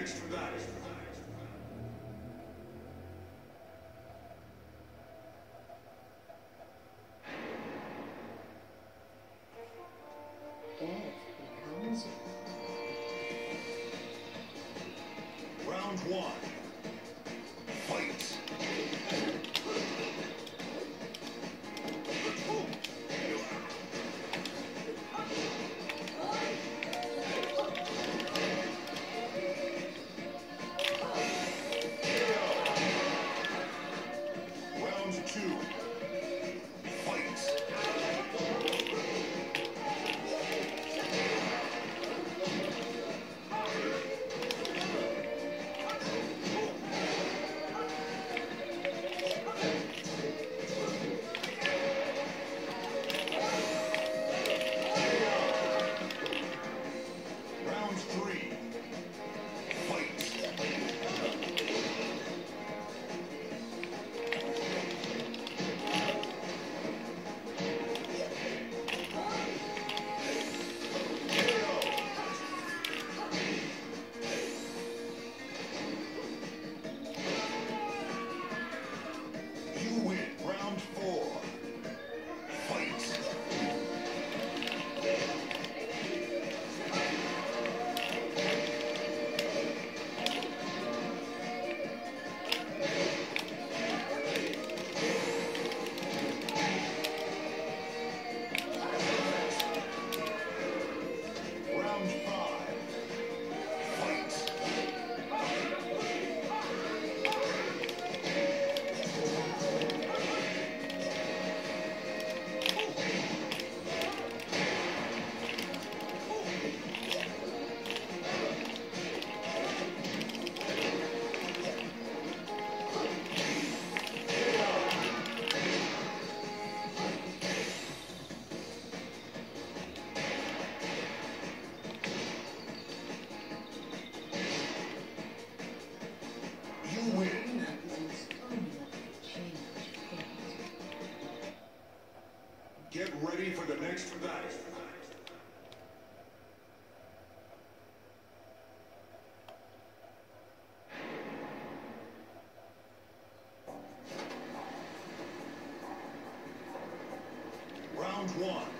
next battle. Death One.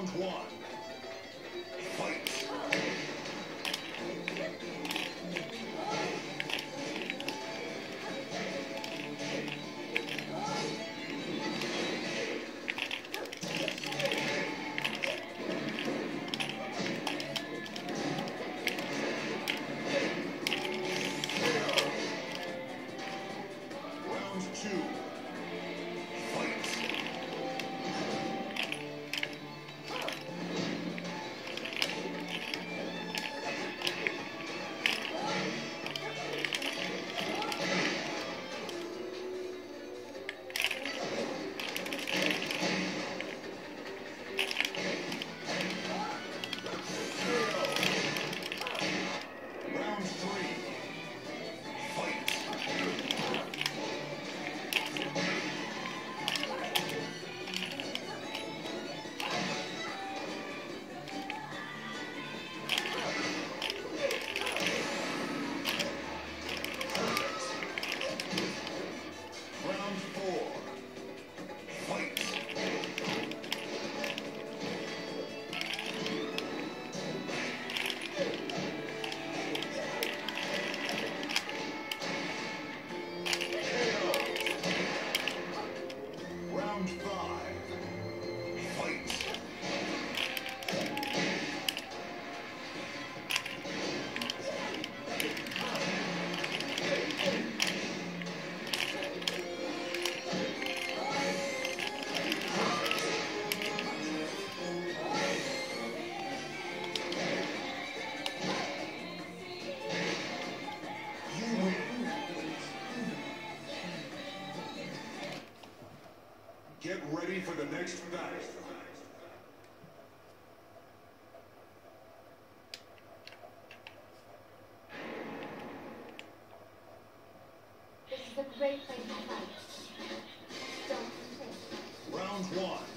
round one. ready for the next. This is a great place to fight. Don't. Round one.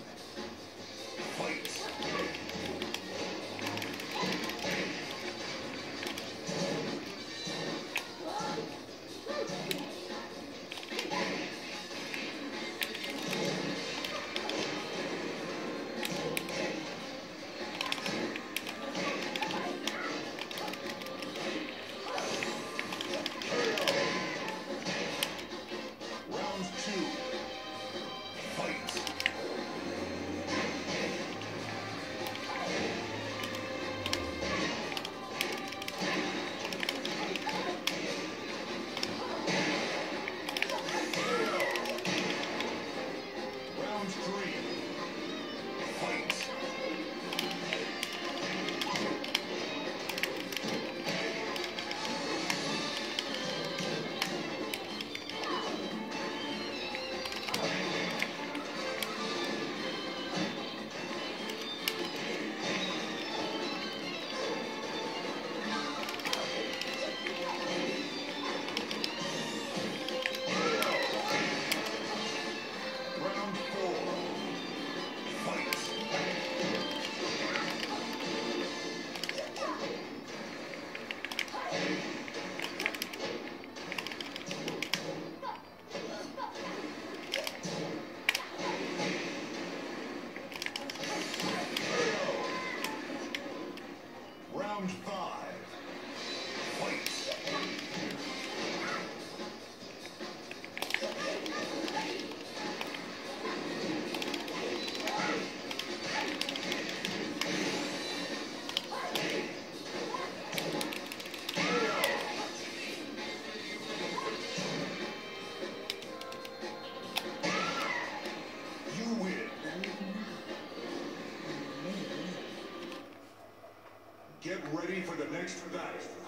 Ready for the next battle.